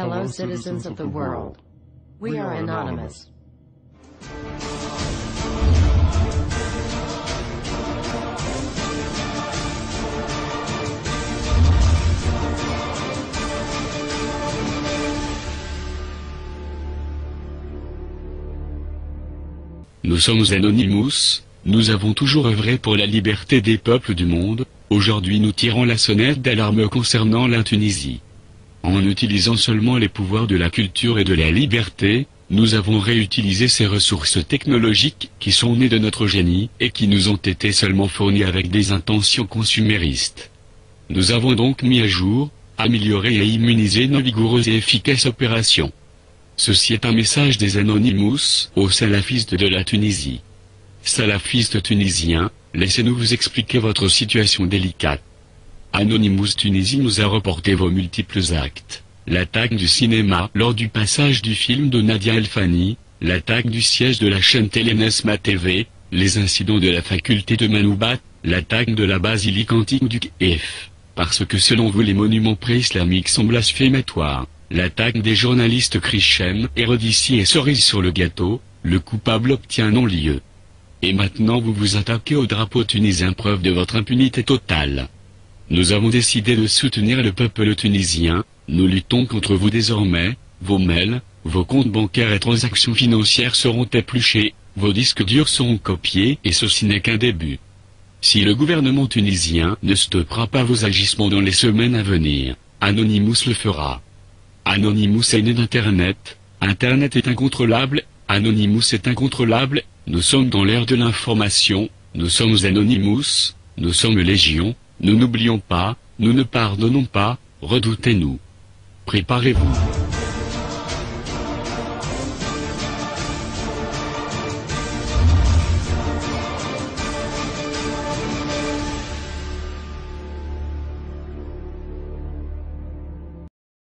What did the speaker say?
Hello, citizens of the world. We are anonymous. Nous sommes Anonymous, nous avons toujours œuvré pour la liberté des peuples du monde, aujourd'hui nous tirons la sonnette d'alarme concernant la Tunisie. En utilisant seulement les pouvoirs de la culture et de la liberté, nous avons réutilisé ces ressources technologiques qui sont nées de notre génie et qui nous ont été seulement fournies avec des intentions consuméristes. Nous avons donc mis à jour, amélioré et immunisé nos vigoureuses et efficaces opérations. Ceci est un message des Anonymous aux salafistes de la Tunisie. Salafistes tunisiens, laissez-nous vous expliquer votre situation délicate. Anonymous Tunisie nous a reporté vos multiples actes. L'attaque du cinéma lors du passage du film de Nadia Elfani, l'attaque du siège de la chaîne Télénesma TV, les incidents de la faculté de Manoubat, l'attaque de la basilique antique du Kif. Parce que selon vous les monuments pré-islamiques sont blasphématoires. L'attaque des journalistes Chrishem, Hérodicie et Cerise sur le gâteau, le coupable obtient non-lieu. Et maintenant vous vous attaquez au drapeau tunisien preuve de votre impunité totale. Nous avons décidé de soutenir le peuple tunisien, nous luttons contre vous désormais, vos mails, vos comptes bancaires et transactions financières seront épluchés, vos disques durs seront copiés et ceci n'est qu'un début. Si le gouvernement tunisien ne stoppera pas vos agissements dans les semaines à venir, Anonymous le fera. Anonymous est né d'Internet, Internet est incontrôlable, Anonymous est incontrôlable, nous sommes dans l'ère de l'information, nous sommes Anonymous, nous sommes Légion, nous n'oublions pas, nous ne pardonnons pas, redoutez-nous. Préparez-vous.